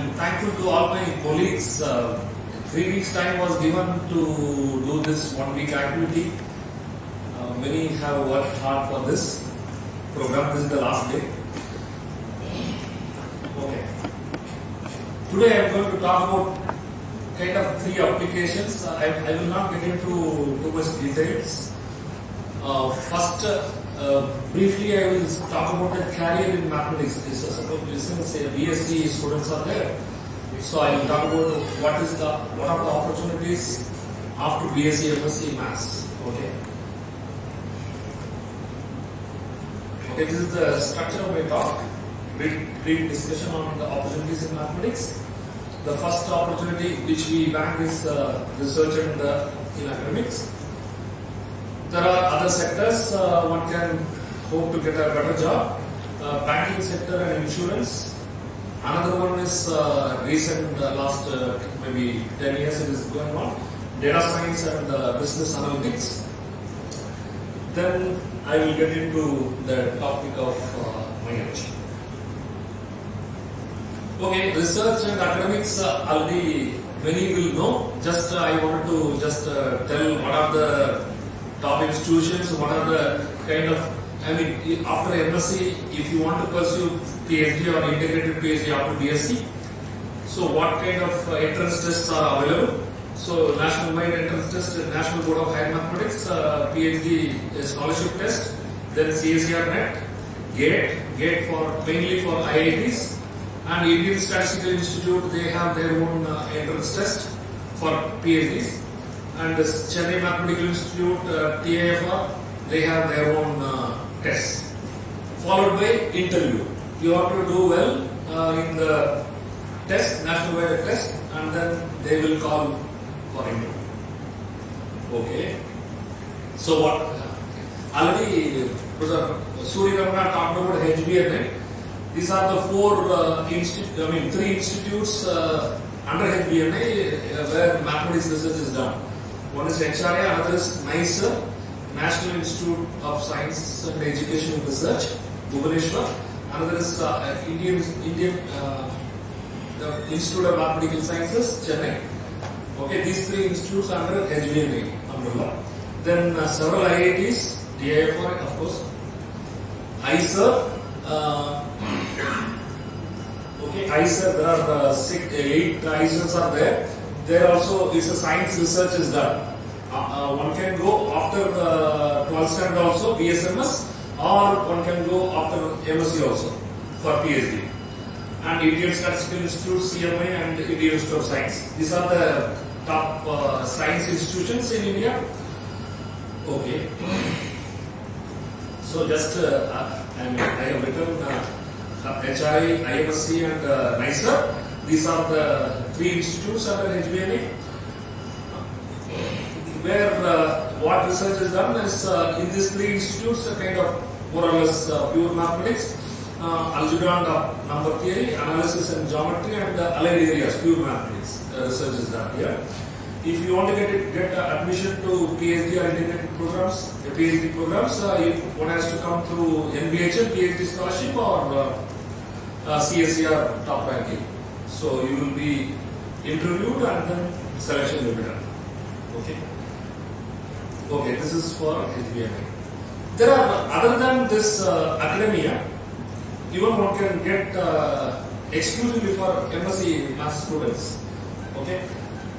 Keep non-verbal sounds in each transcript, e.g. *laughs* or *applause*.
am thankful to all my colleagues. Uh, three weeks time was given to do this one week activity. Uh, many have worked hard for this program. This is the last day. Okay. Today I am going to talk about kind of three applications. I, I will not get into too much details. Uh, first, uh, briefly, I will talk about the career in mathematics. This is Suppose listen, say BSc students are there. So I will talk about what is the what are the opportunities after BSc MSc Maths. Okay. Okay, this is the structure of my talk. Brief, brief discussion on the opportunities in mathematics. The first opportunity which we bank is uh, research and uh, in academics. There are other sectors uh, one can hope to get a better job. Uh, banking sector and insurance. Another one is uh, recent last maybe 10 years it is going on. Data science and business analytics. Then I will get into the topic of my lecture. Okay, research and academics uh, already many will know. Just uh, I wanted to just uh, tell what are the top institutions, what are the kind of, I mean, after MSc, if you want to pursue PhD or integrated PhD after BSc, so what kind of uh, entrance tests are available? So national wide entrance test, National Board of Higher Mathematics, uh, PhD scholarship test, then CSIR NET, GATE, GATE for mainly for IITs, and Indian Statistical Institute, they have their own uh, entrance test for PhDs. And the Chennai Mathematical Institute, uh, TIFR, they have their own uh, tests. Followed by interview. You have to do well uh, in the test, national wide test, and then they will call for interview. Okay. So what? Already Professor Surya Ramana talked about HBNI. These are the four uh, I mean three institutes uh, under HBNI uh, where mathematics research is done. One is HRA, another is NICER, National Institute of Science and Education and Research, Bhubaneswar. Another is uh, Indian Indian uh, the Institute of Mathematical Sciences, Chennai. Okay, these three institutes are under HBNA umbrella. Then uh, several IITs, DIFR, of course, ICER. Uh, okay, ICER, there are uh, six, eight ICERs are there. There also is a science research is done. Uh, uh, one can go after uh, 12th standard also, BSMS, or one can go after MSc also for PhD. And Indian Statistical Institute, CMI, and Indian Institute of Science. These are the top uh, science institutions in India. Okay. So just uh, I, mean, I have written uh, HRI, IMSC and uh, NISER. These are the three institutes under HBNI. Where uh, what research is done is uh, in these three institutes a kind of more or less uh, pure mathematics, uh, algebra and uh, number theory, analysis and geometry and uh, allied areas, pure mathematics research is done here. If you want to get it, get admission to PhD or integrated programs, PhD programs, one has to come through NBHM PhD scholarship or uh, CSIR top ranking. So you will be interviewed and then selection will be done. Okay. Okay, this is for HBNI. There are other than this uh, academia, even one can get uh, exclusively for MSc math students. Okay.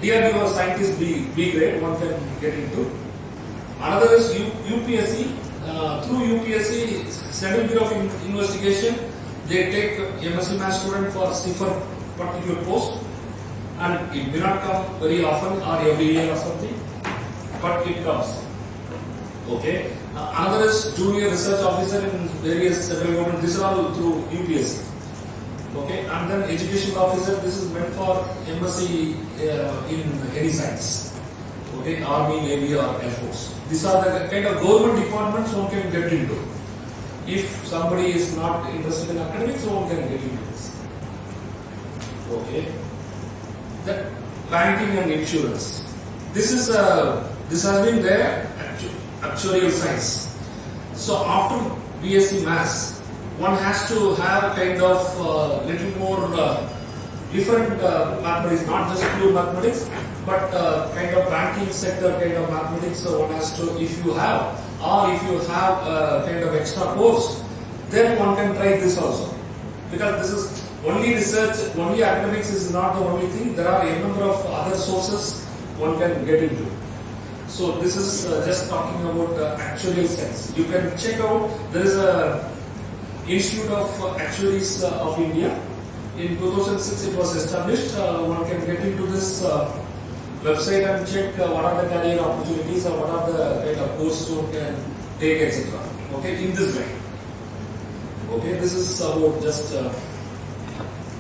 DRDO scientist B, B grade, one can get into. Another is U, UPSC. Uh, through UPSC, Central Bureau of In- Investigation, they take MSc Math student for CIFR particular post, and it may not come very often or every year or something, but it comes. Okay. Uh, another is junior research officer in various central government. These are all through UPSC. Okay, and then education officer, this is meant for embassy uh, in any science. Okay, Army, Navy or Air Force. These are the kind of government departments one can get into. If somebody is not interested in academics, one can get into this. Okay. Banking and insurance. This is uh, this has been actu- actuarial science. So after BSc Maths, one has to have kind of uh, little more uh, different uh, mathematics, not just pure mathematics, but uh, kind of banking sector kind of mathematics. So one has to, if you have, or if you have a kind of extra course, then one can try this also. Because this is only research, only academics is not the only thing. There are a number of other sources one can get into. So this is uh, just talking about uh, actuarial science. You can check out, there is a Institute of Actuaries uh, of India. In 2006 it was established. Uh, one can get into this uh, website and check uh, what are the career opportunities or what are the kind of courses one can take etc. Okay, in this way. Okay, this is about just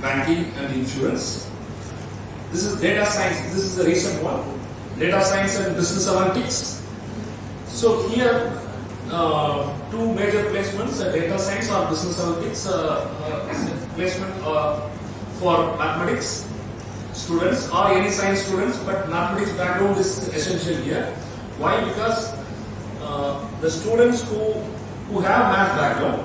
banking and insurance. This is data science. This is the recent one. Data science and business analytics. So here, uh, two major placements: uh, data science or business analytics uh, uh, placement uh, for mathematics students or any science students, but mathematics background is essential here. Why? Because uh, the students who who have math background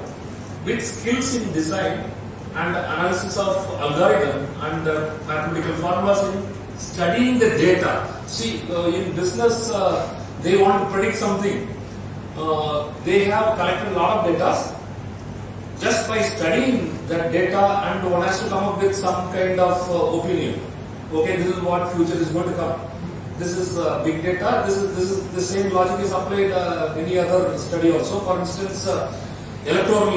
with skills in design and analysis of algorithm and uh, mathematical formulas in studying the data. See, uh, in business, uh, they want to predict something. Uh, they have collected a lot of data. Just by studying that data, and one has to come up with some kind of uh, opinion. Okay, this is what future is going to come. This is uh, big data. This is this is the same logic is applied uh, any other study also. For instance, electoral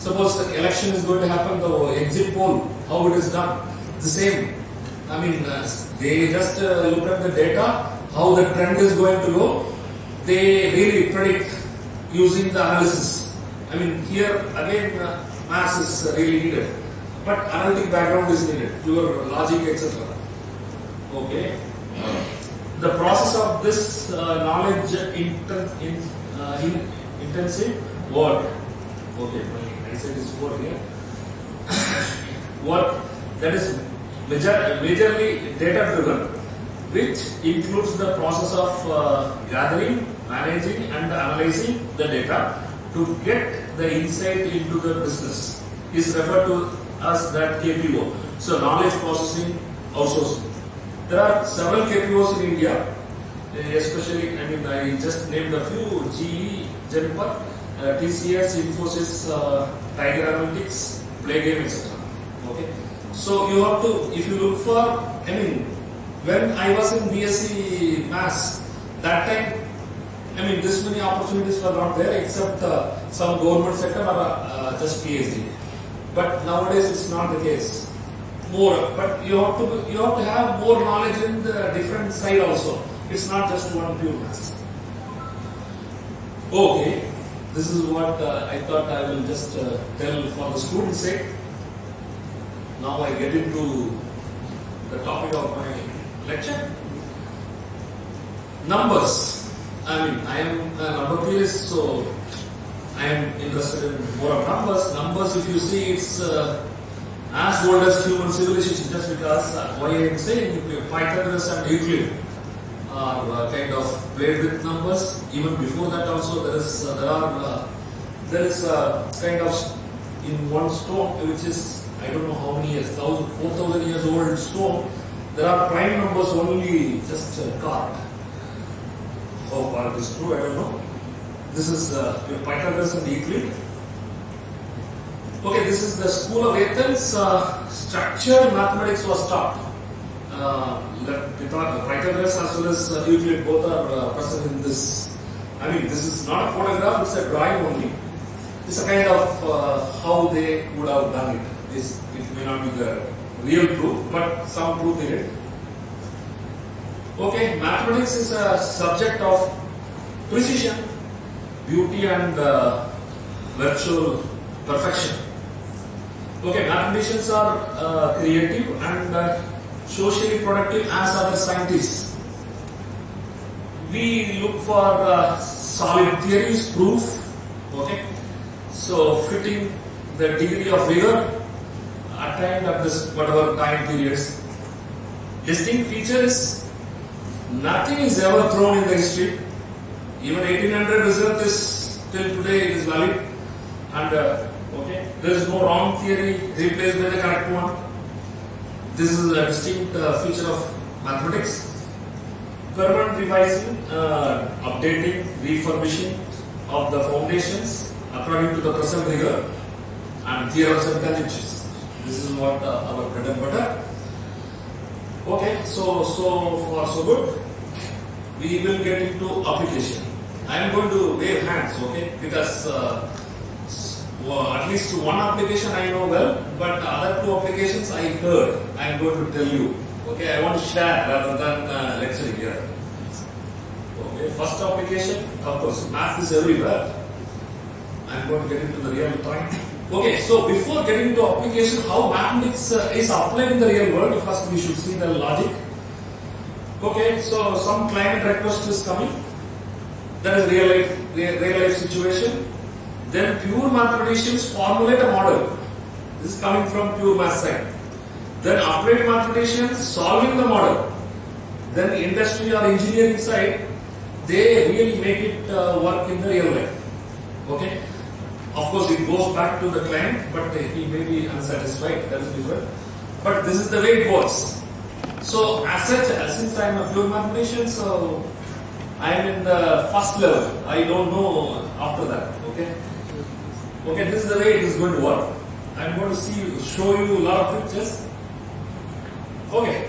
Suppose the election is going to happen, the exit poll, how it is done. The same. I mean, uh, they just uh, look at the data, how the trend is going to go. They really predict using the analysis. I mean, here again, uh, maths is really needed. But analytic background is needed, pure logic, etc. Okay. The process of this uh, knowledge inten- in, uh, in intensive work. Okay, eyesight is poor here. work that is major, majorly data driven, which includes the process of uh, gathering, managing, and analyzing the data to get the insight into the business is referred to as that KPO. So knowledge processing outsourcing. There are several KPOs in India, especially, I mean, I just named a few, GE, Genpact, uh, TCS, Infosys, uh, Tiger Analytics, Playgame, etc. Okay. So you have to, if you look for, I mean, when I was in BSc Maths, that time, I mean, this many opportunities were not there except uh, some government sector or uh, just PhD. But nowadays it's not the case. More, but you have to you have to have more knowledge in the different side also. It's not just one pure maths. Okay, this is what uh, I thought I will just uh, tell for the students' sake. Now I get into the topic of my lecture. Numbers. I mean, I am a number theorist, so I am interested in more of numbers. Numbers, if you see, it's uh, as old as human civilization, just because uh, why I am saying Pythagoras and Euclid are uh, kind of played with numbers. Even before that, also there is uh, there are uh, there is a kind of in one stone which is I don't know how many years, thousand, four thousand years old stone. There are prime numbers only just uh, carved. How far it is true, I don't know. This is uh, Pythagoras and Euclid. Okay, this is the school of Athens. Uh, structured mathematics was taught. Pythagoras as well as uh, Euclid both are uh, present in this. I mean, this is not a photograph; it's a drawing only. It's a kind of uh, how they would have done it. This it may not be the real proof, but some proof in it. Okay, mathematics is a subject of precision, beauty, and uh, virtual perfection. Okay, mathematicians are uh, creative and uh, socially productive as other scientists. We look for uh, solid theories, proof. Okay, so fitting the degree of rigor attained at this whatever time periods. Distinct features nothing is ever thrown in the history. Even 1800 result is till today it is valid, and uh, okay, there is no wrong theory replaced by the correct one. This is a distinct uh, feature of mathematics. Permanent revising, uh, updating, refurbishing of the foundations according to the present rigor and theorems and conjectures. This is what uh, our bread and butter. Okay, so so far so good. We will get into application. I am going to wave hands, okay, because uh, well, at least one application I know well, but the other two applications I heard. I am going to tell you. Okay, I want to share rather than uh, here. Okay, first application, of course, math is everywhere. I'm going to get into the real time. Okay, so before getting into application, how mathematics uh, is applied in the real world, first we should see the logic. Okay, so some client request is coming. That is real life, real life situation. Then pure mathematicians formulate a model. This is coming from pure math side. Then applied mathematicians solving the model. Then industry or engineering side, they really make it uh, work in the real life. Okay. Of course, it goes back to the client, but he may be unsatisfied. That is different. But this is the way it works. So, as such, since I am a pure mathematician, so I am in the first level. I don't know after that. Okay. Okay, this is the way it is going to work. I am going to see, show you a lot of pictures. Okay.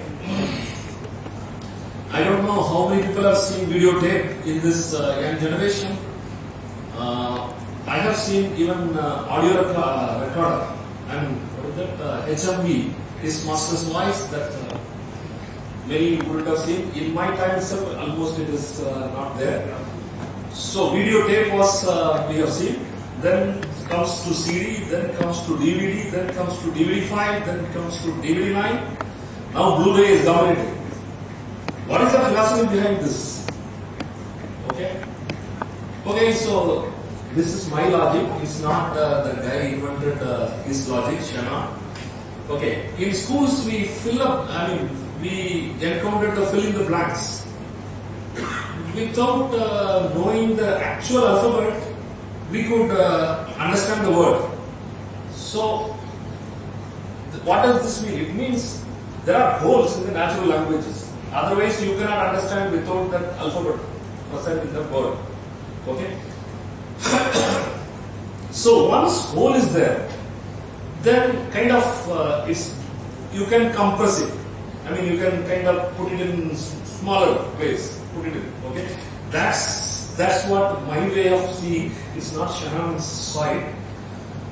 I don't know how many people have seen videotape in this uh, young generation. Uh, I have seen even uh, audio rec- uh, recorder and what is that? Uh, HMV, his master's voice that uh, many would have seen. In my time itself, almost it is uh, not there. So videotape was uh, we have seen. Then comes to CD, then comes to DVD, then comes to DVD 5, then comes to DVD 9. Now Blu-ray is dominating. What is the philosophy behind this? Okay. Okay, so this is my logic. It's not uh, the guy invented uh, his logic, Shannon. Okay, in schools we fill up, I mean, we encounter the fill in the blanks. Without uh, knowing the actual alphabet, we could uh, understand the word. So, what does this mean? It means there are holes in the natural languages. Otherwise, you cannot understand without that alphabet present in the word. Okay? *coughs* so, once hole is there, then kind of uh, it's you can compress it. I mean, you can kind of put it in smaller place. Put it in. Okay, that's that's what my way of seeing. is not Shannon's side.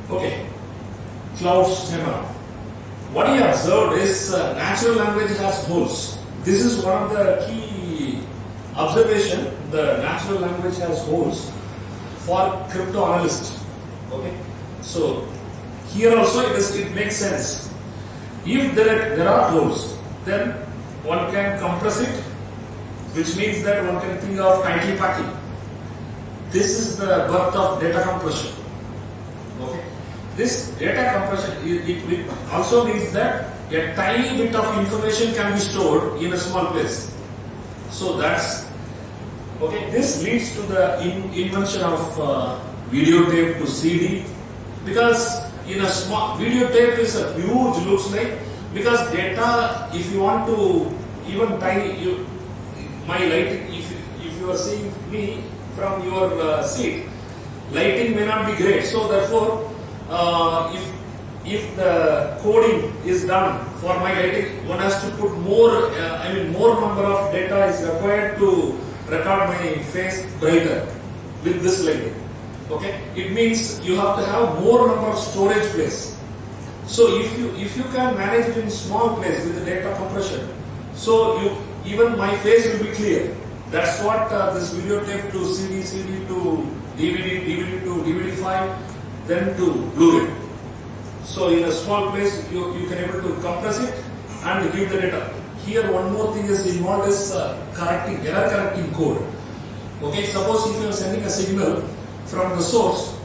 Okay, Claude Shannon. What he observed is uh, natural language has holes. This is one of the key observation. The natural language has holes for cryptoanalyst. Okay, so here also it, is, it makes sense. If there are, there are holes, then one can compress it, which means that one can think of tightly packing. This is the birth of data compression. Okay. This data compression, it, also means that a tiny bit of information can be stored in a small place. So that's okay. This leads to the in, invention of uh, videotape to CD because in a small videotape is a huge looks like because data if you want to even tiny you my light if if you are seeing me from your uh, seat. Lighting may not be great so therefore uh, if if the coding is done for my lighting one has to put more uh, i mean more number of data is required to record my face brighter with this lighting. Okay? It means you have to have more number of storage place. So if you if you can manage it in small place with the data compression so you even my face will be clear that's what uh, this videotape to cd cd to dvd dvd to dvd file then to blu-ray so in a small place you, you can able to compress it and give the data here one more thing is involved is uh, correcting error correcting code okay suppose if you are sending a signal from the source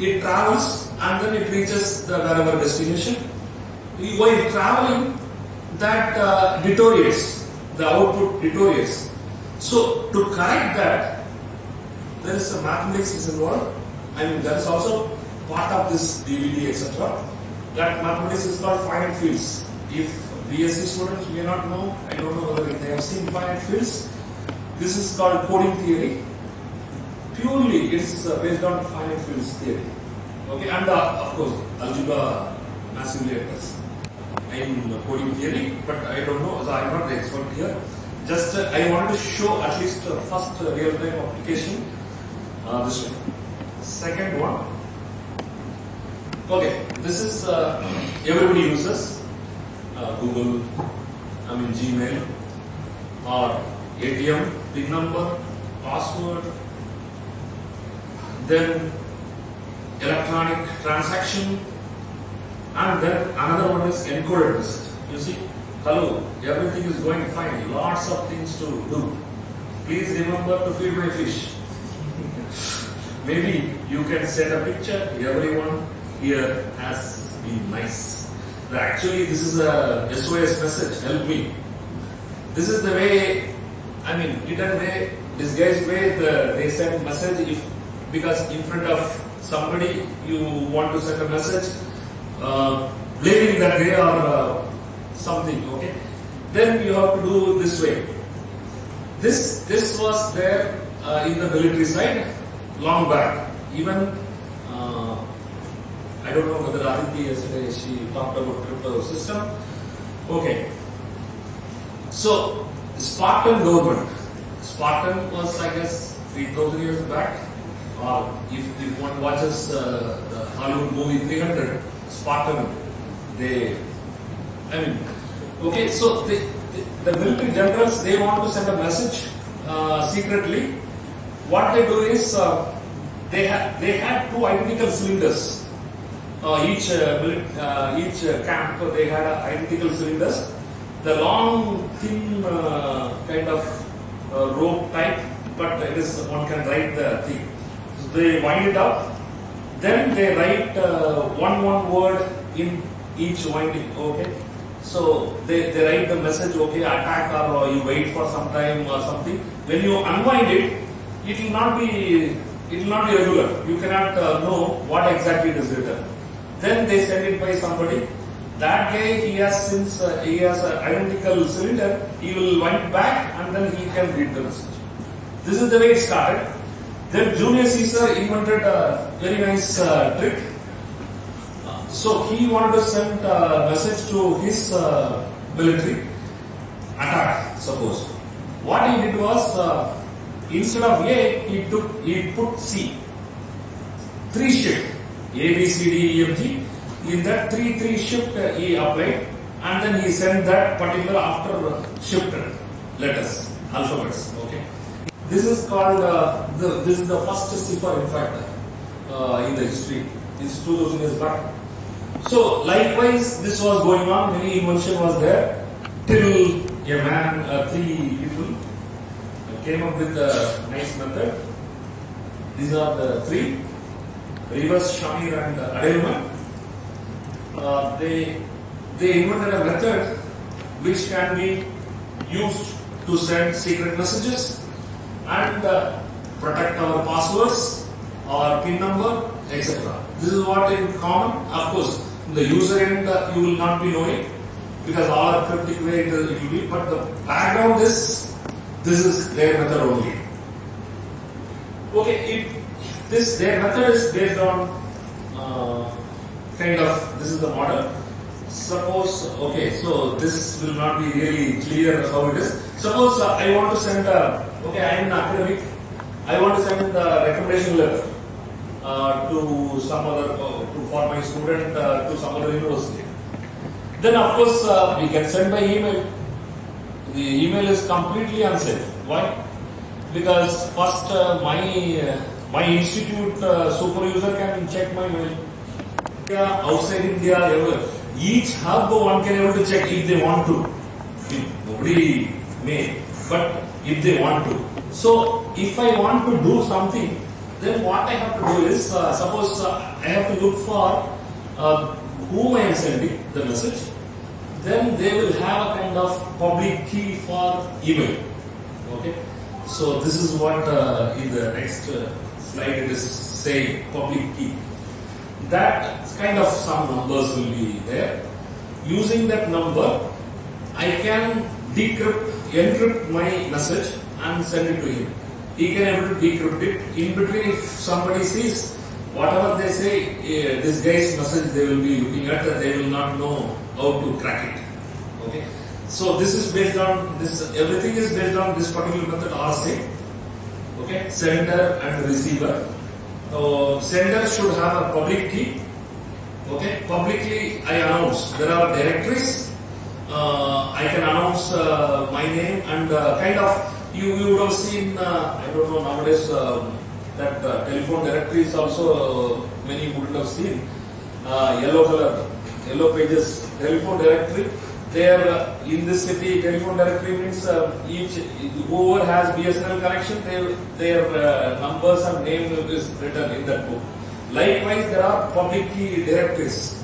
it travels and then it reaches the wherever destination. While traveling, that uh, deteriorates, the output deteriorates. So to correct that, there is a mathematics is involved. I mean, that is also part of this DVD, etc. That mathematics is called finite fields. if BSc students may not know, I don't know whether they have seen finite fields. This is called coding theory. Purely, it's uh, based on finite fields theory. Okay, and uh, of course, algebra massively occurs in coding theory, but I don't know, so I'm not the expert here. Just uh, I want to show at least uh, first uh, real-time application uh, this one. Second one. Okay, this is uh, everybody uses uh, Google, I mean Gmail, or ATM, PIN number, password, then electronic transaction, and then another one is encoded message. You see, hello, everything is going fine, lots of things to do. Please remember to feed my fish. Maybe you can send a picture, everyone here has been nice. Actually, this is a SOS message, help me. This is the way, I mean, hidden way, disguised way, the, they send message if, because in front of somebody you want to send a message, uh, that they are uh, something, okay? Then you have to do this way. This, this was there uh, in the military side long back. Even, uh, I don't know whether Aditi yesterday she talked about crypto system. Okay. So, Spartan government. Spartan was, I guess, 3000 years back. If, if one watches uh, the Hollywood movie 300, Spartan, they, I mean, okay, so the, the, the military generals, they want to send a message uh, secretly. What they do is, uh, they, ha- they had two identical cylinders. Uh, each uh, uh, each uh, camp, they had identical cylinders. The long, thin kind of rope type, but it is one can write the thing. So they wind it up, then they write one one word in each winding. Okay, so they, they write the message. Okay, attack or uh, you wait for some time or something. When you unwind it, it will not be it will not be regular. You cannot uh, know what exactly it is written. Then they send it by somebody. That guy he has since uh, he has an identical cylinder. He will wind back and then he can read the message. This is the way it started. Then Julius Caesar invented a very nice uh, trick. So he wanted to send a message to his uh, military attack, suppose. What he did was, uh, instead of A, he took, he put C. Three shift, A, B, C, D, E, F, G. In that three, three shift uh, he applied and then he sent that particular after shifted letters, alphabets, okay. This is called, uh, the, this is the first cipher in fact uh, in the history. It's 2000 years back. So likewise, this was going on. Many invention was there till a man, uh, three people came up with a nice method. These are the three: Rivest, Shamir, and Adleman. Uh, they they invented a method which can be used to send secret messages and uh, protect our passwords, our PIN number, etc. This is what in common. Of course, the user end uh, you will not be knowing because all are cryptic way it will be. But the background is this is their method only. Okay, if this their method is based on uh, kind of this is the model. Suppose okay, so this will not be really clear how it is. Suppose uh, I want to send a okay, I am an academic. I want to send the recommendation letter uh, to some other uh, to for my student uh, to some other university. Then of course uh, we can send by email. The email is completely unsafe. Why? Because first uh, my uh, my institute uh, super user can check my mail. Outside India, ever. Each hub one can able to check if they want to. Nobody may, but if they want to. So if I want to do something, then what I have to do is, uh, suppose uh, I have to look for uh, whom I am sending the message, then they will have a kind of public key for email. Okay, so this is what uh, in the next uh, slide it is saying public key. That kind of some numbers will be there. using that number, I can decrypt, encrypt my message and send it to him. He can able to decrypt it. In between, if somebody sees whatever they say, eh, this guy's message they will be looking at, they will not know how to crack it. Okay. So this is based on this. Everything is based on this particular method RSA. Okay. Sender and receiver. So sender should have a public key. Okay. Publicly, I announce there are directories. Uh, I can announce uh, my name and uh, kind of you, you would have seen. Uh, I don't know nowadays um, that uh, telephone directories also uh, many wouldn't have seen. Uh, yellow color, yellow pages telephone directory. There uh, in this city, telephone directory means uh, each whoever has BSNL connection, their their uh, numbers and name is written in that book. Likewise, there are public key directories.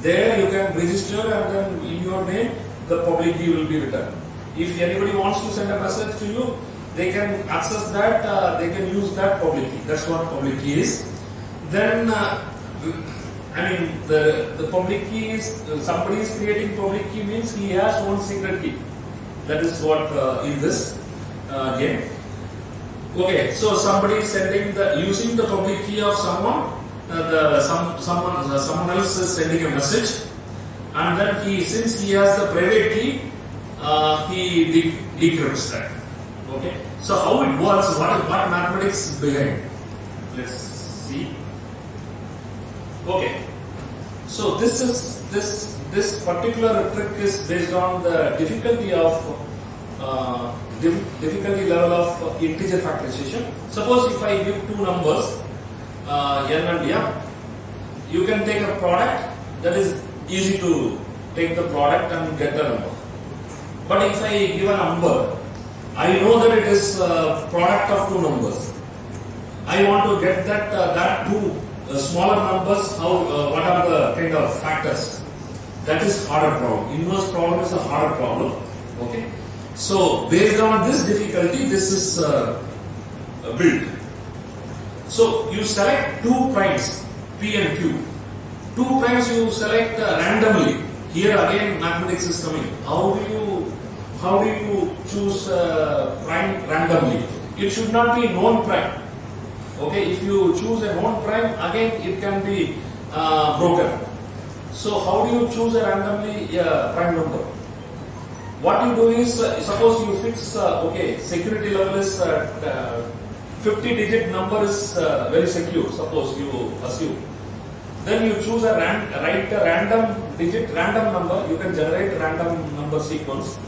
There you can register and then in your name the public key will be written. If anybody wants to send a message to you, they can access that, uh, they can use that public key. That's what public key is. Then, uh, I mean, the, the public key is, uh, somebody is creating public key means he has one secret key. That is what uh, in this uh, game. Okay, so somebody is sending the, using the public key of someone, uh, the, some, someone, someone else is sending a message and then he, since he has the private key, uh, he de- decrypts that. Okay. So how it works? What what mathematics is behind? Let's see. Okay. So this is this this particular trick is based on the difficulty of uh, dif- difficulty level of integer factorization. Suppose if I give two numbers, uh, n and m, you can take a product that is easy to take the product and get the number. But if I give a number, I know that it is a product of two numbers. I want to get that uh, that two uh, smaller numbers. How uh, what are the kind of factors? That is harder problem. Inverse problem is a harder problem. Okay. So based on this difficulty, this is uh, built. So you select two primes, P and Q. Two primes you select uh, randomly. Here again mathematics is coming. How do you how do you choose uh, prime randomly? It should not be known prime. Okay, if you choose a known prime, again it can be uh, broken. So how do you choose a randomly uh, prime number? What you do is, uh, suppose you fix, uh, okay, security level is uh, uh, 50 digit number is very secure, suppose you assume. Then you choose a ran, write a random digit, random number, you can generate random number sequence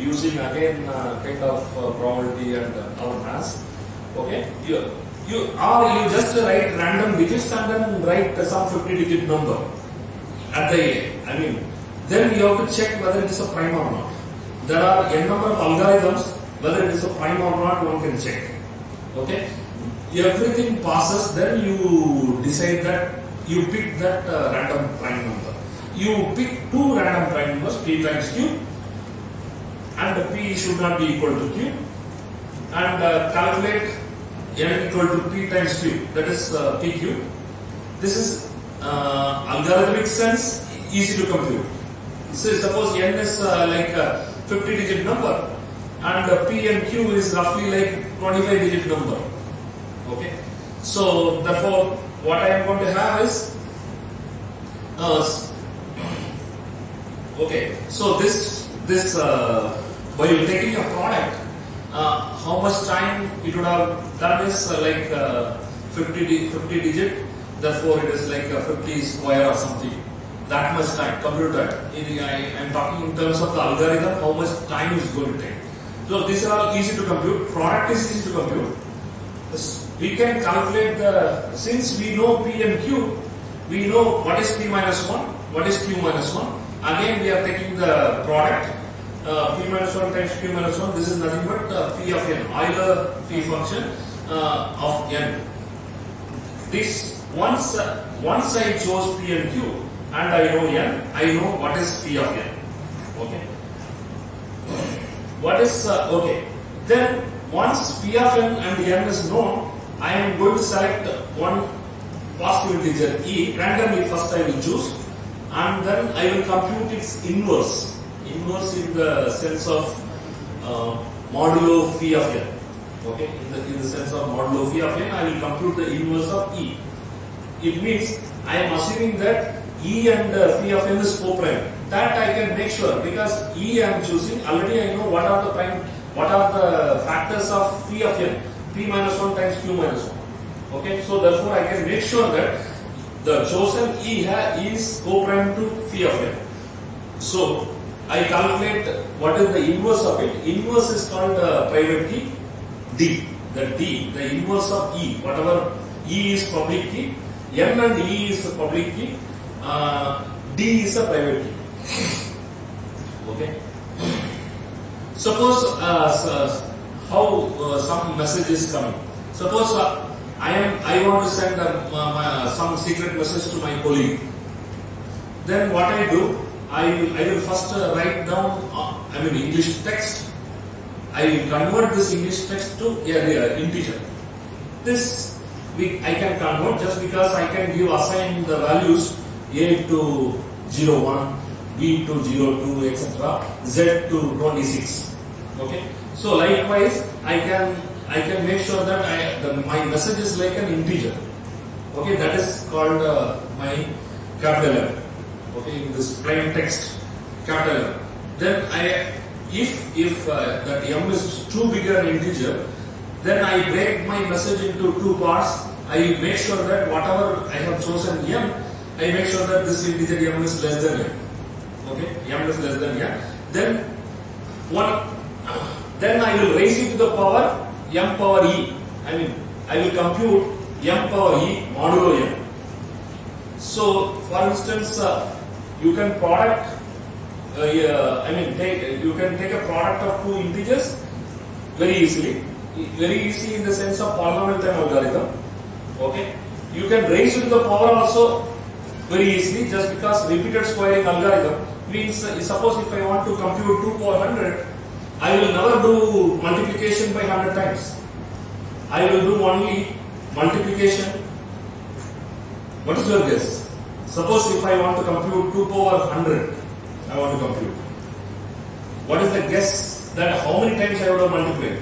using again uh, kind of uh, probability and uh, our mass. Okay, you, you or you just write random digits and then write some 50 digit number at the end. I mean, then you have to check whether it is a prime or not. There are n number of algorithms, whether it is a prime or not, one can check. Okay, everything passes, then you decide that you pick that uh, random prime number. You pick two random prime numbers, p times q, and p should not be equal to q, and uh, calculate n equal to p times q, that is uh, pq. This is uh, algorithmic sense, easy to compute. So suppose n is uh, like a 50 digit number, and uh, p and q is roughly like 25 digit number. Okay, so therefore, what I am going to have is uh, okay. So this this uh, while taking a product, uh, how much time it would have done is uh, like uh, 50 50 digit. Therefore, it is like a 50 square or something. That much time computer. In, I am talking in terms of the algorithm. How much time is going to take? So these are all easy to compute. Product is easy to compute. We can calculate the, since we know P and Q, we know what is P minus 1, what is Q minus 1. Again, we are taking the product, uh, P minus 1 times Q minus 1, this is nothing but uh, phi of n, Euler phi function uh, of n. This, once, once I chose P and Q, and I know n, I know what is phi of n. Okay. What is, uh, okay. Then, once phi of n and n is known, I am going to select one positive integer e, randomly first I will choose, and then I will compute its inverse. Inverse in the sense of uh, modulo phi of n. Okay, in the, in the sense of modulo phi of n, I will compute the inverse of e. It means I am assuming that e and uh, phi of n is co-prime. That I can make sure because e I am choosing already I know what are the prime, what are the factors of phi of n. p minus 1 times q minus 1. Okay, so therefore I can make sure that the chosen E ha- is co-prime to phi of n. So I calculate what is the inverse of it. Inverse is called uh, private key D. The D, the inverse of E, whatever E is public key, N and E is the public key, uh, D is a private key. Okay. Suppose uh, s- how uh, some message is coming. Suppose uh, I am I want to send a, uh, some secret message to my colleague. Then what I do, I will, I will first uh, write down uh, I mean English text. I will convert this English text to a, a integer. This we, I can convert just because I can give assign the values a to 01, b to 02, etc., z to 26. Okay. So likewise, I can I can make sure that I the, my message is like an integer. Okay, that is called uh, my capital M. Okay, in this plain text, capital M. Then I, if if uh, that M is too big an integer, then I break my message into two parts. I make sure that whatever I have chosen M, I make sure that this integer M is less than M. Okay, M is less than M. Then one, then I will raise it to the power M power E. I mean, I will compute M power E modulo M. So, for instance, uh, you can product, uh, yeah, I mean, take, you can take a product of two integers very easily. Very easy in the sense of polynomial time algorithm. Okay. You can raise to the power also very easily just because repeated squaring algorithm means uh, suppose if I want to compute 2 power 100, I will never do multiplication by 100 times. I will do only multiplication. What is your guess? Suppose if I want to compute 2 power 100, I want to compute. What is the guess that how many times I would have multiplied?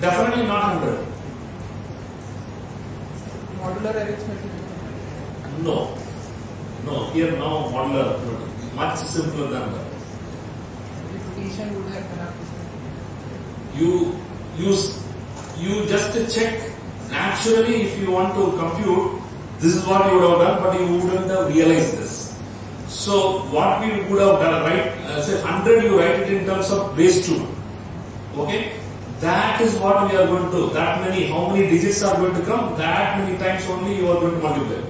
Definitely not 100. modular arithmetic. No. No, here now modular, much simpler than that. Repetition would have enough. You use, you just check naturally if you want to compute, this is what you would have done, but you wouldn't have realized this. So what we would have done, right, uh, say 100 you write it in terms of base 2. Okay? That is what we are going to, do. that many, how many digits are going to come, that many times only you are going to multiply.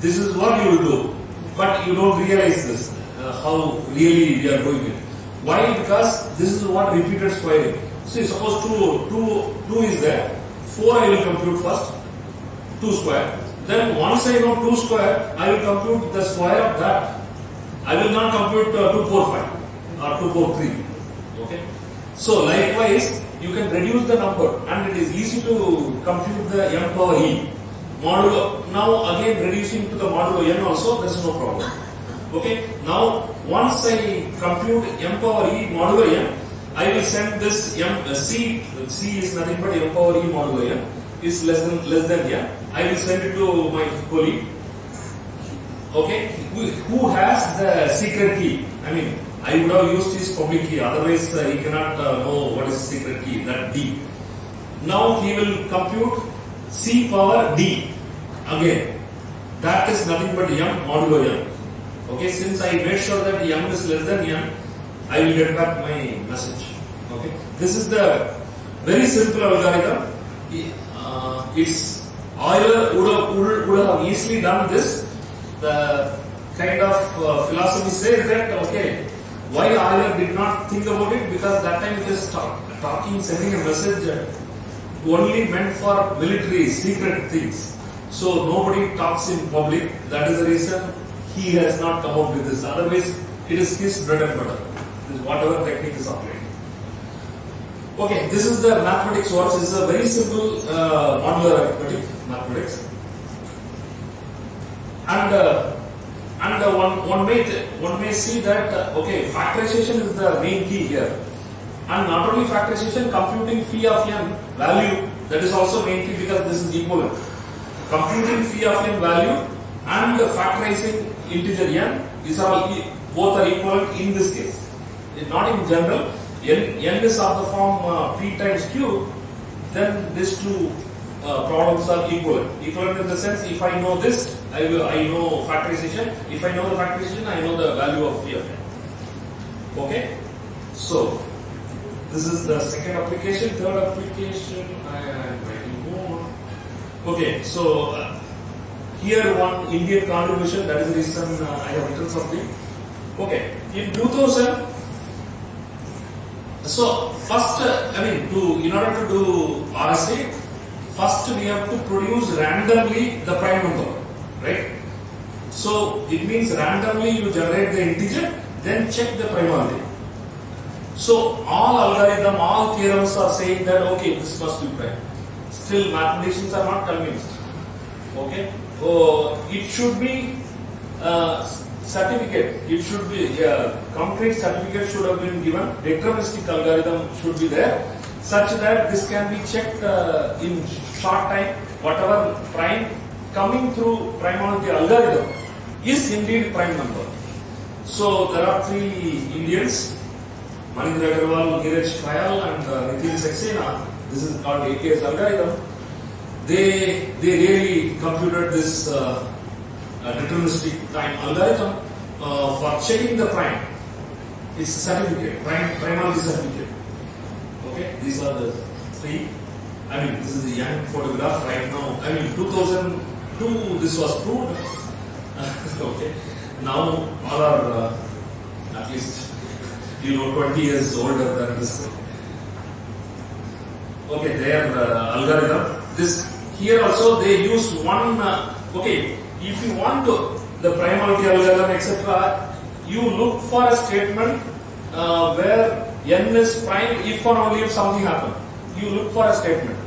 This is what you will do. But you don't realize this, uh, how really we are doing it. Why? Because this is what repeated squaring. See, suppose 2, 2, 2 is there. 4 I will compute first. 2 square. Then once I know 2 square, I will compute the square of that. I will not compute uh, 2 4 5 or 2 4 3. Okay. So likewise, you can reduce the number and it is easy to compute the m power e. Modulo, now again reducing to the modulo n also, there is no problem. Okay, now once I compute m power e modulo n, I will send this m, uh, c, c is nothing but m power e modulo n is less than, less than n. I will send it to my colleague. Okay, who, has the secret key? I mean, I would have used his public key, otherwise uh, he cannot uh, know what is secret key, that D. Now he will compute C power D again. That is nothing but M modulo M. Okay, since I made sure that M is less than M, I will get back my message. Okay, this is the very simple algorithm. Uh, it's Euler would have, would, would have easily done this. The kind of uh, philosophy says that okay, why Euler did not think about it because that time it is talk, talking, sending a message uh, only meant for military secret things. So nobody talks in public. That is the reason he has not come up with this. Otherwise, it is his bread and butter. This is whatever technique is applied. Okay, this is the mathematics works. This is a very simple uh, modular arithmetic mathematics. And uh, And uh, one, one may one may see that uh, okay, factorization is the main key here, and not only factorization, computing phi of n value that is also main key because this is equivalent. Computing phi of n value and factorizing integer n is all both are equivalent in this case. Not in general. n, n is of the form uh, p times q, then these two uh, problems are equivalent. Equivalent in the sense if I know this, I will I know factorization. If I know the factorization, I know the value of phi of n. Okay? So this is the second application. Third application, I am writing more. Okay, so uh, here one Indian contribution. That is the reason uh, I have written something. Okay, in 2000. So first, uh, I mean, to in order to do RSA, first we have to produce randomly the prime number, right? So it means randomly you generate the integer, then check the primality. So all algorithm, all theorems are saying that okay, this must be prime. Still mathematicians are not convinced. Okay, oh, it should be uh, certificate. It should be uh, concrete certificate should have been given. Deterministic algorithm should be there, such that this can be checked uh, in short time. Whatever prime coming through primality algorithm is indeed prime number. So there are three Indians. Manindra Agrawal, Neeraj and uh, Nitin Saxena. This is called AKS algorithm. They they really computed this uh, uh, deterministic time algorithm uh, for checking the prime. It's a certificate, prime primality certificate. Okay, these are the three. I mean, this is a young photograph right now. I mean, 2002 this was proved. *laughs* okay, now all are uh, at least you know 20 years older than this. Okay, their uh, algorithm. This here also they use one. Uh, okay, if you want to the primality algorithm etc., you look for a statement uh, where n is prime if and only if something happens. You look for a statement.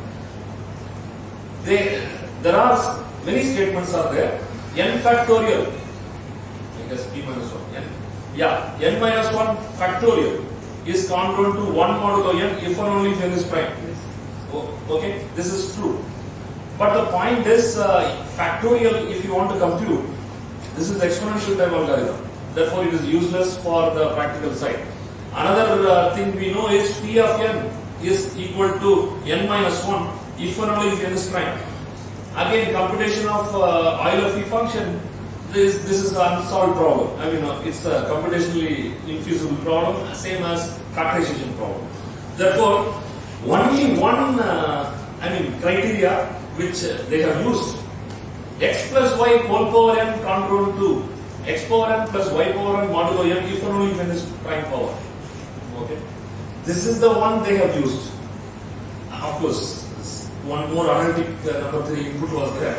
They there are many statements are there. n factorial. I guess p minus one. N, yeah, n minus one factorial is congruent to one modulo n if and only if n is prime. O- Okay, this is true. But the point is, uh, factorial, if you want to compute, this is exponential time algorithm. Therefore, it is useless for the practical side. Another uh, thing we know is phi of n is equal to n minus 1 if and only if n is prime. Again, computation of uh, Euler-Phi function, this, this is an unsolved problem. I mean, uh, it's a computationally infeasible problem, same as factorization problem. Therefore, only one, uh, I mean, criteria which uh, they have used, x plus y whole power n congruent to x power n plus y power n modulo n if and only if n is prime power. Okay. This is the one they have used. Of course, one more analytic uh, number theory input was there.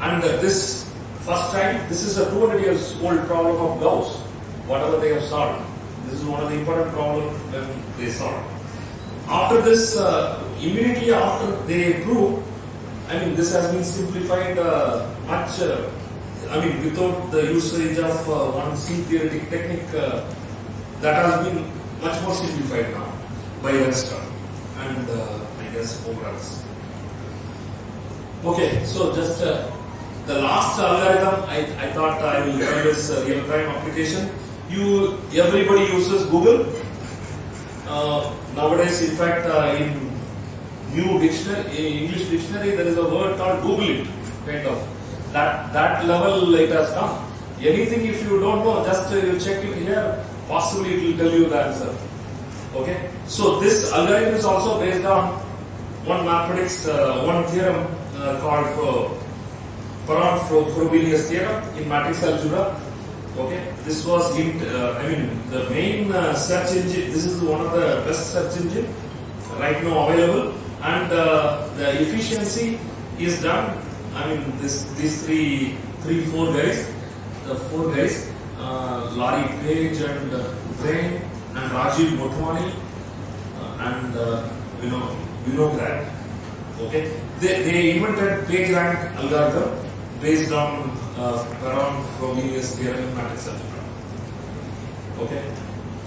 And uh, this first time, this is a 200 years old problem of Gauss, whatever they have solved. This is one of the important problems when they solved. After this, uh, immediately after they prove, I mean, this has been simplified much, I mean, without the usage of uh, one sieve theoretic technique, uh, that has been much more simplified now by Webster and uh, Pograms. Okay, so just uh, the last algorithm, I, I thought I will try this uh, real-time application. You, everybody uses Google. Uh, nowadays, in fact, uh, in new dictionary, in English dictionary, there is a word called Google it, kind of. That that level it has come. Anything if you don't know, just uh, you check it here, possibly it will tell you the answer. Okay, so this algorithm is also based on one mathematics, uh, one theorem uh, called for Perron-Frobenius theorem in matrix algebra. Okay, this was in, uh, I mean, the main search engine. This is one of the best search engine right now available, and the efficiency is done. I mean, this these three, three, four guys, the four guys, uh, Larry Page and Brin and Rajeev Motwani and uh, you know, that. Okay, they, they invented page rank algorithm based on uh, Perron Frobenius theorem in matrix algebra. Okay,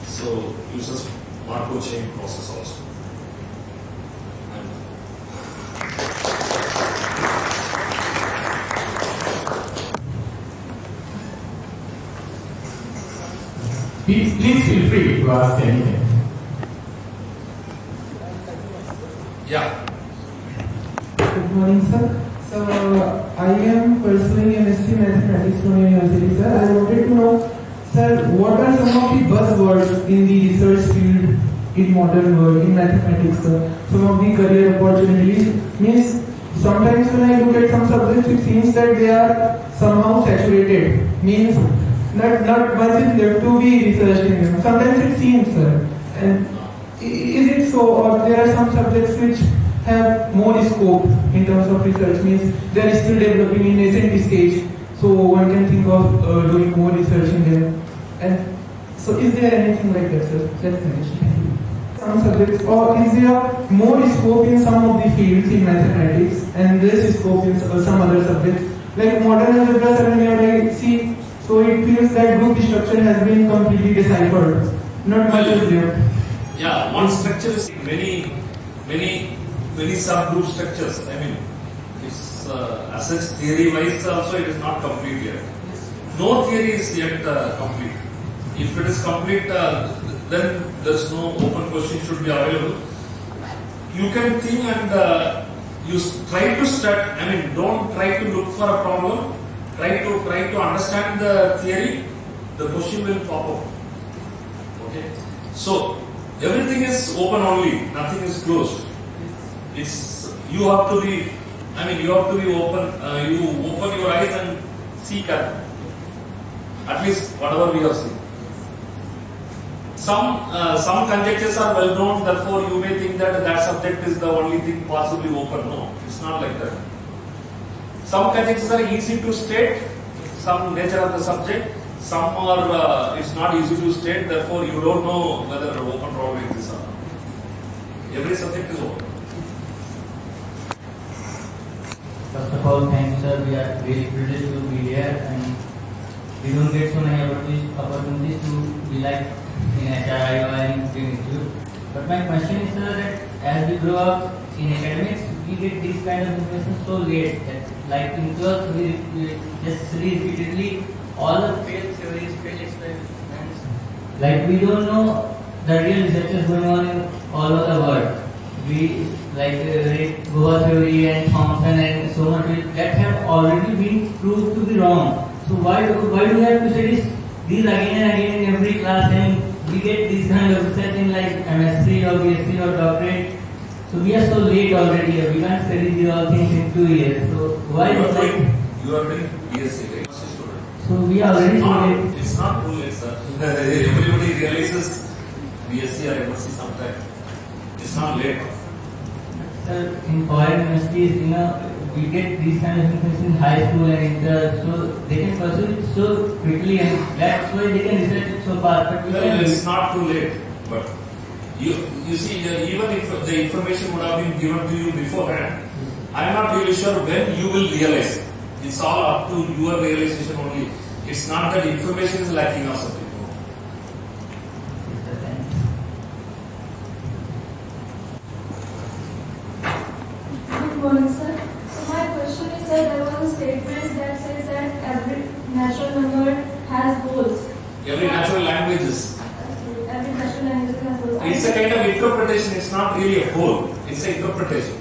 so uses Markov chain process also. Please, please feel free to ask anything. Yeah, Good morning, sir. So, I am pursuing MSc Mathematics from university, sir. I wanted to know, sir, what are some of the buzzwords in the research field in modern world in mathematics, sir? Some of the career opportunities means sometimes when I look at some subjects, it seems that they are somehow saturated. Means not not much is left to be researched in them. Sometimes it seems, sir. And is so, or there are some subjects which have more scope in terms of research. Means they are still developing in nascent stage. So one can think of uh, doing more research in them. And so is there anything like that sir? Let's finish some subjects or is there more scope in some of the fields in mathematics and less scope in uh, some other subjects? Like modern algebra sir when you see so it feels that group structure has been completely deciphered. Not much is there yeah, one structure is many, many, many subgroup structures. I mean, it's uh, as such theory wise also it is not complete yet. No theory is yet uh, complete. If it is complete, uh, then there's no open question should be available. You can think and uh, you try to start. I mean, don't try to look for a problem. Try to try to understand the theory. The question will pop up. Okay. So everything is open only. Nothing is closed. It's you have to be. I mean, you have to be open. Uh, you open your eyes and seek at at least whatever we have seen. Some uh, some conjectures are well known. Therefore, you may think that that subject is the only thing possibly open. No, it's not like that. Some conjectures are easy to state. Some nature of the subject. Some are uh, it's not easy to state. Therefore, you don't know whether open problem exists or not. Every subject is open. First of all, thank you, sir. We are very privileged to be here, and we don't get so many opportunities, to be like in HRI or Green institute. But my question is, sir, that as we grow up in academics, we get this kind of information so late that, like in 12th, we, we just repeatedly all the failed theories, failed experiments. Like we don't know the real research is going on in all over the world. We like uh, theory and Thomson and so much that have already been proved to be wrong. So why do, why do we have to study these again and again in every class and we get this kind of research in like MSc or BSc or doctorate. So we are so late already. We can't study these all things in two years. So why you are doing you are doing BSc, right? So we are not, it's not too late, sir. Everybody realizes BSc or MSc sometime. It's not late. Sir, in foreign universities, you know, we get these kind of information in high school and inter, so they can pursue it so quickly and that's why they can research it so fast. But Well, can it's not too late, but you, you see, uh, even if the information would have been given to you beforehand, I'm not really sure when you will realize. it. It's all up to your realization only. It's not that information is lacking or something. no. Good morning, sir. So my question is, sir, there was a statement that says that every natural number has goals. Every natural language is. Every natural language has goals. It's a kind of interpretation, it's not really a hole. It's an interpretation.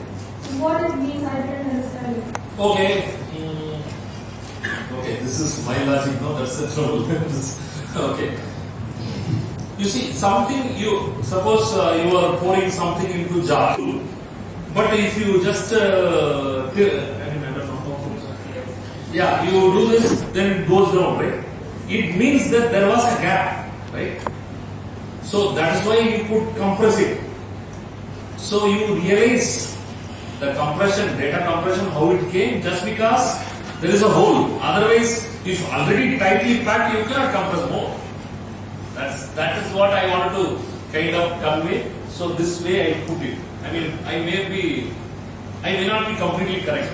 What it means, I didn't understand it. Okay. mm, Okay, this is my logic, no, that's the trouble. okay. You see, something you, suppose uh, you are pouring something into jar, but if you just, uh, don't. Yeah, you do this, then it goes down, right? It means that there was a gap, right? So that is why you could compress it. So you realize the compression, data compression, how it came just because there is a hole. Otherwise, if already tightly packed, you cannot compress more. That's that is what I want to kind of convey. So this way I put it. I mean, I may be, I may not be completely correct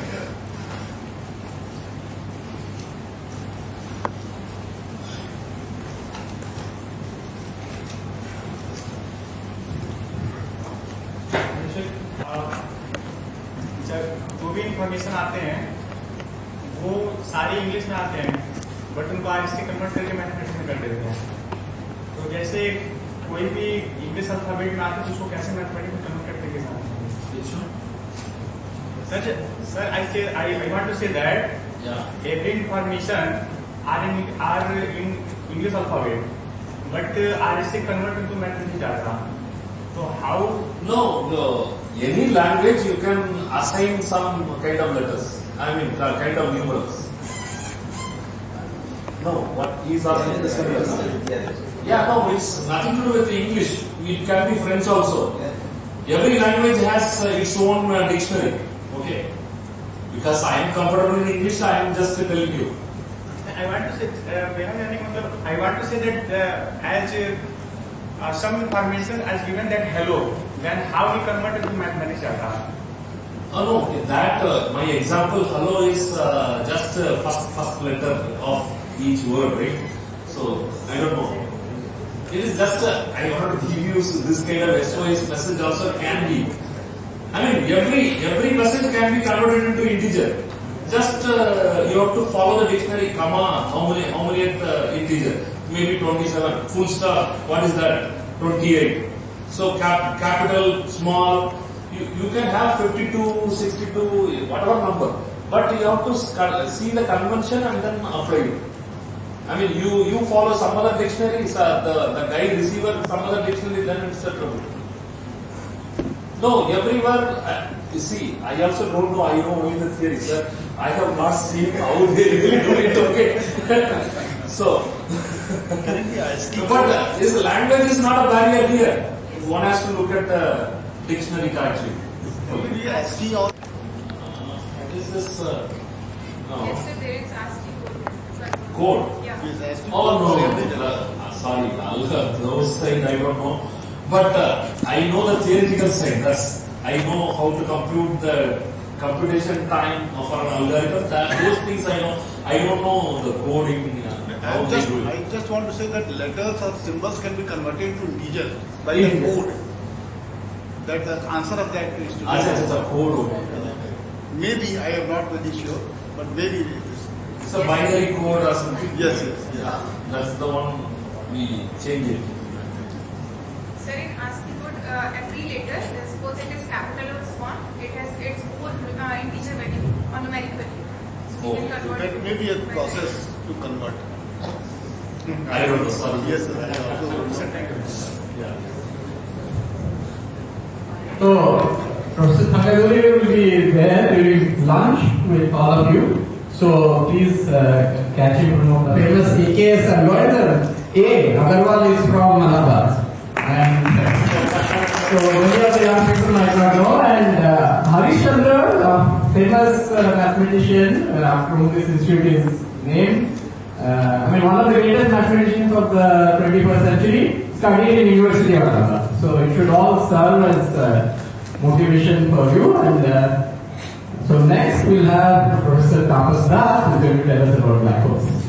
say I, want to say that yeah. every information are in are in English alphabet, but uh, are say converted to mathematics data. So how? No, no. Any language you can assign some kind of letters. I mean, kind of numerals. No, what is asking the? Yeah, no, it's nothing to do with English. It can be French also. Every language has uh, its own uh, dictionary. Okay because I am comfortable in English, I am just telling you. I want to say, uh, I want to say that uh, as uh, uh some information as given that hello, then how we convert it to mathematics data? Oh no, that uh, my example hello is uh, just first first letter of each word, right? So I don't know. It is just I want to give you this kind of SOS message also can be I mean every every message can be converted into integer. Just uh, you have to follow the dictionary comma how many how many uh, integer. Maybe 27 full stop what is that? 28 so cap, capital small you, you can have 52 62 whatever number. But you have to see the convention and then apply it. I mean, you, you follow some other dictionary, uh, the, the guy receiver some other dictionary, then it's a trouble. No, everywhere, uh, you see, I also don't know, I know only the theory, sir. I have not seen how they really do it, okay? *laughs* so, *laughs* but uh, this language is not a barrier here. One has to look at the dictionary actually. Uh, what is this? Uh, no. Yes, sir, there is ASCII code. Code. Yeah. Oh no, uh, sorry, I'll- those things I don't know. But uh, I know the theoretical side. That's I know how to compute the computation time of an algorithm. That those things I know. I don't know the coding. Uh, how they just, do it. I just want to say that letters or symbols can be converted to integers by a code. That the answer of that is to As it's a code. Maybe, I am not very sure, but maybe it is. It's a binary code or something. Yes, yes, yes. Yeah, that's the one we change it. Sir, in ASCII code, uh, every letter, suppose it is capital or small, it has its own uh, integer value or numeric value. So we Okay. can So that may be a process to convert. I don't know. Sorry. Yes, sir. I also. Yeah. So, Professor Thangadurai will be there during lunch with all of you. So, please uh, catch him from the famous AKS advisor. A. Agrawal is from Malabar. So, of the young people not know. And uh, Harish famous uh, mathematician, after whom this institute is named. I mean, one of the greatest mathematicians of the 21st century studied in University of Allahabad. So it should all serve as motivation for you. And so next we'll have Professor Thomas Das who's going to tell us about black holes.